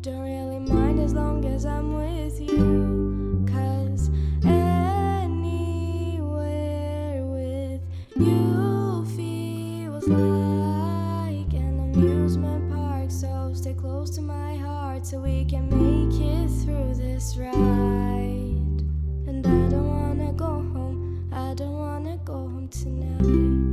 Don't really mind as long as I'm with you. Cause anywhere with you feels like an amusement park. So stay close to my heart so we can make it through this ride. And I don't wanna go home, I don't wanna go home tonight.